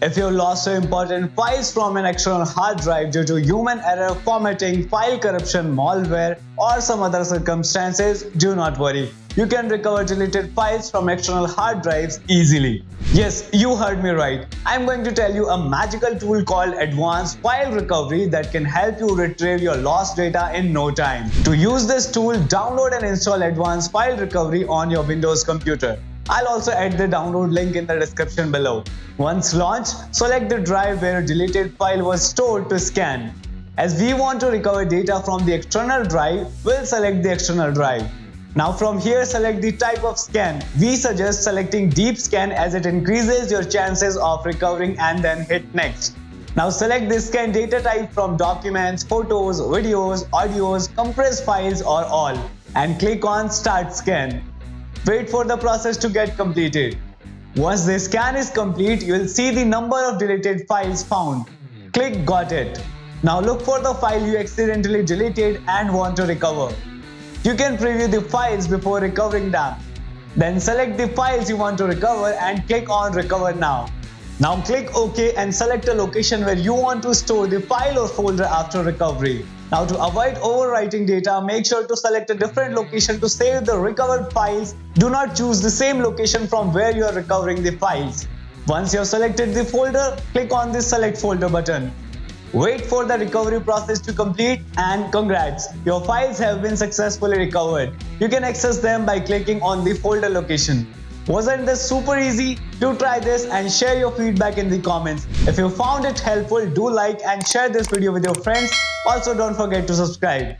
If you lost your important files from an external hard drive due to human error, formatting, file corruption, malware, or some other circumstances, do not worry. You can recover deleted files from external hard drives easily. Yes, you heard me right. I'm going to tell you a magical tool called Advanced File Recovery that can help you retrieve your lost data in no time. To use this tool, download and install Advanced File Recovery on your Windows computer. I'll also add the download link in the description below. Once launched, select the drive where a deleted file was stored to scan. As we want to recover data from the external drive, we'll select the external drive. Now from here select the type of scan. We suggest selecting deep scan as it increases your chances of recovering and then hit next. Now select the scan data type from documents, photos, videos, audios, compressed files or all and click on start scan. Wait for the process to get completed. Once the scan is complete, you will see the number of deleted files found. Click Got it. Now look for the file you accidentally deleted and want to recover. You can preview the files before recovering them. Then select the files you want to recover and click on Recover Now. Now click OK and select a location where you want to store the file or folder after recovery. Now to avoid overwriting data, make sure to select a different location to save the recovered files. Do not choose the same location from where you are recovering the files. Once you have selected the folder, click on the select folder button. Wait for the recovery process to complete and congrats, your files have been successfully recovered. You can access them by clicking on the folder location. Wasn't this super easy? Do try this and share your feedback in the comments. If you found it helpful, do like and share this video with your friends. Also don't forget to subscribe.